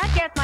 Gracias,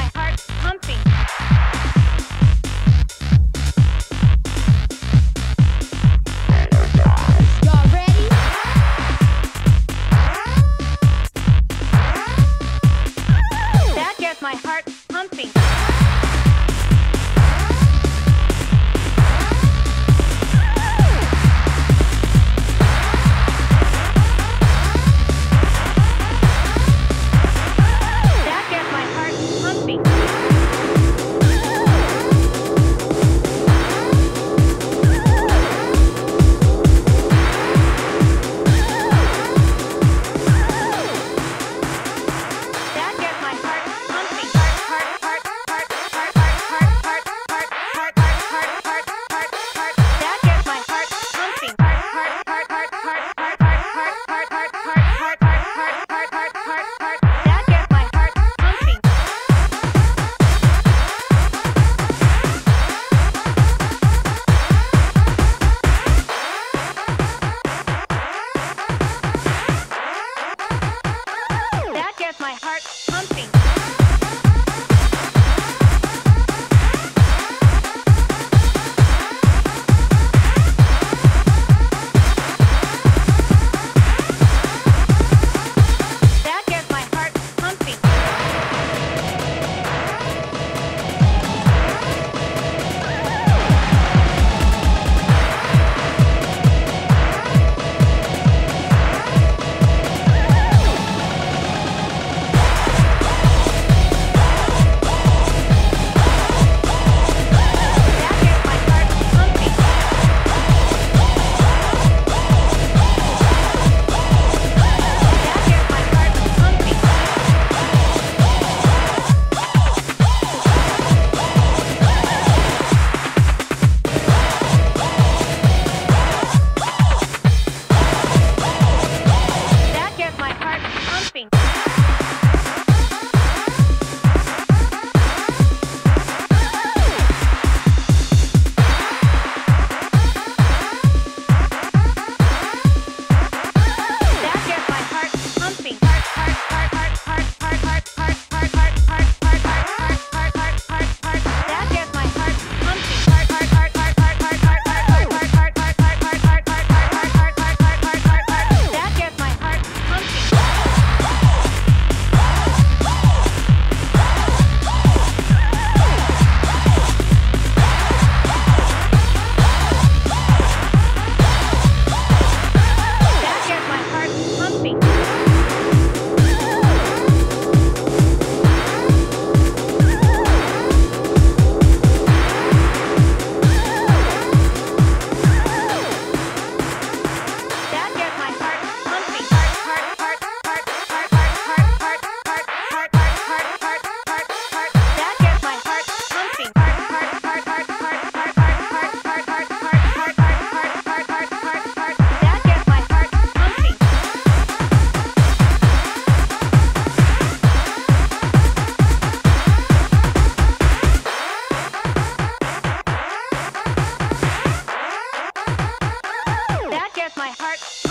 my heart